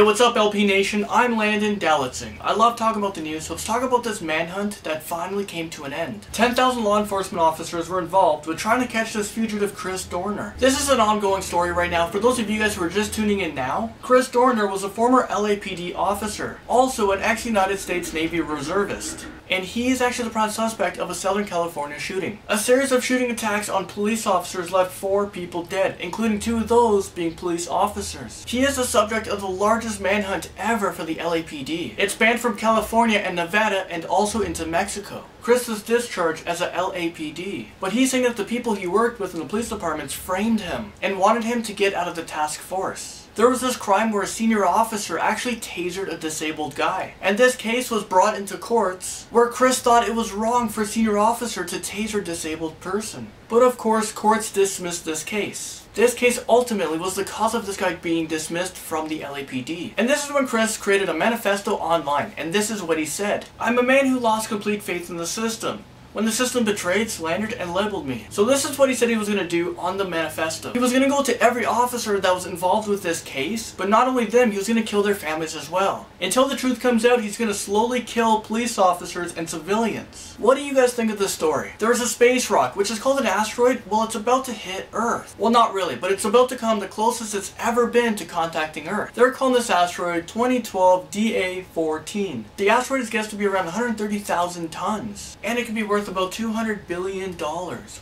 Hey, what's up, LP Nation? I'm Landon Dalitzing. I love talking about the news, so let's talk about this manhunt that finally came to an end. 10,000 law enforcement officers were involved with trying to catch this fugitive Chris Dorner. This is an ongoing story right now. For those of you guys who are just tuning in now, Chris Dorner was a former LAPD officer, also an ex-United States Navy reservist and he is actually the prime suspect of a Southern California shooting. A series of shooting attacks on police officers left four people dead, including two of those being police officers. He is the subject of the largest manhunt ever for the LAPD. It spanned from California and Nevada and also into Mexico. Chris was discharged as a LAPD, but he's saying that the people he worked with in the police departments framed him and wanted him to get out of the task force. There was this crime where a senior officer actually tasered a disabled guy. And this case was brought into courts where Chris thought it was wrong for a senior officer to taser a disabled person. But of course, courts dismissed this case. This case ultimately was the cause of this guy being dismissed from the LAPD. And this is when Chris created a manifesto online, and this is what he said. I'm a man who lost complete faith in the system when the system betrayed, slandered, and labeled me. So this is what he said he was going to do on the manifesto. He was going to go to every officer that was involved with this case, but not only them, he was going to kill their families as well. Until the truth comes out, he's going to slowly kill police officers and civilians. What do you guys think of this story? There's a space rock, which is called an asteroid. Well, it's about to hit Earth. Well, not really, but it's about to come the closest it's ever been to contacting Earth. They're calling this asteroid 2012 DA14. The asteroid is guessed to be around 130,000 tons, and it can be worth worth about $200 billion.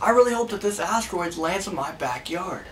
I really hope that this asteroid lands in my backyard.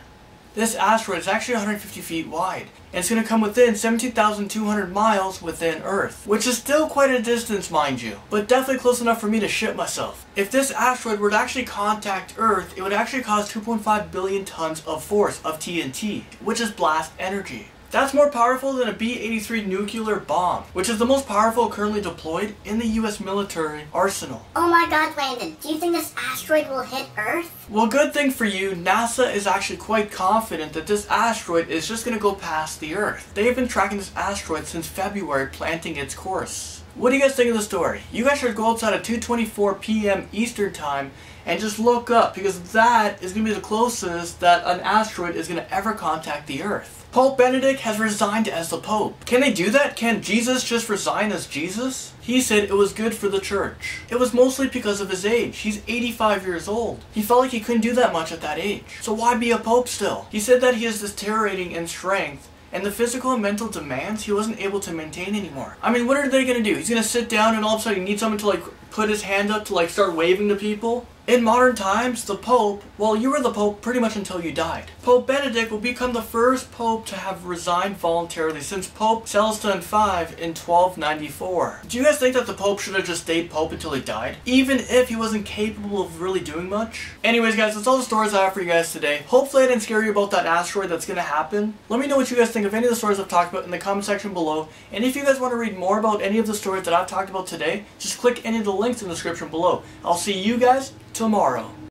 This asteroid is actually 150 feet wide, and it's going to come within 17,200 miles within Earth, which is still quite a distance, mind you, but definitely close enough for me to shit myself. If this asteroid were to actually contact Earth, it would actually cause 2.5 billion tons of force of TNT, which is blast energy. That's more powerful than a B-83 nuclear bomb, which is the most powerful currently deployed in the US military arsenal. Oh my god, Landon, do you think this asteroid will hit Earth? Well, good thing for you, NASA is actually quite confident that this asteroid is just going to go past the Earth. They have been tracking this asteroid since February, planting its course. What do you guys think of the story? You guys should go outside at 2.24 p.m. Eastern Time and just look up because that is going to be the closest that an asteroid is going to ever contact the Earth. Pope Benedict has resigned as the Pope. Can they do that? Can Jesus just resign as Jesus? He said it was good for the church. It was mostly because of his age. He's 85 years old. He felt like he couldn't do that much at that age. So why be a pope still? He said that he is deteriorating in strength and the physical and mental demands he wasn't able to maintain anymore. I mean, what are they gonna do? He's gonna sit down and all of a sudden he needs someone to like put his hand up to like start waving to people? In modern times, the Pope, well, you were the Pope pretty much until you died. Pope Benedict will become the first Pope to have resigned voluntarily since Pope Celestine V in 1294. Do you guys think that the Pope should have just stayed Pope until he died? Even if he wasn't capable of really doing much? Anyways, guys, that's all the stories I have for you guys today. Hopefully I didn't scare you about that asteroid that's gonna happen. Let me know what you guys think of any of the stories I've talked about in the comment section below. And if you guys want to read more about any of the stories that I've talked about today, just click any of the links in the description below. I'll see you guys tomorrow.